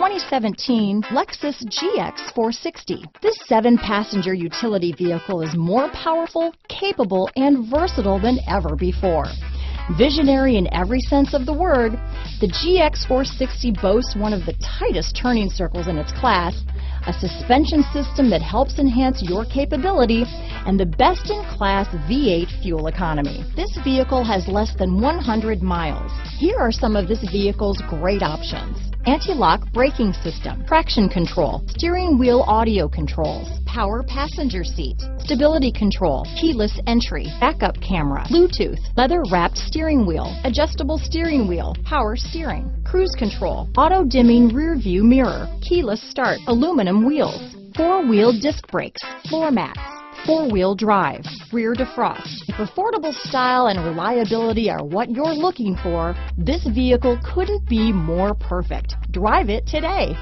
2017 Lexus GX 460. This seven-passenger utility vehicle is more powerful, capable, and versatile than ever before. Visionary in every sense of the word, the GX 460 boasts one of the tightest turning circles in its class, a suspension system that helps enhance your capability, and the best-in-class V8 fuel economy. This vehicle has less than 100 miles. Here are some of this vehicle's great options. Anti-lock braking system, traction control, steering wheel audio controls, power passenger seat, stability control, keyless entry, backup camera, Bluetooth, leather wrapped steering wheel, adjustable steering wheel, power steering, cruise control, auto dimming rear view mirror, keyless start, aluminum wheels, four wheel disc brakes, floor mats, four-wheel drive, rear defrost. If affordable style and reliability are what you're looking for, this vehicle couldn't be more perfect. Drive it today.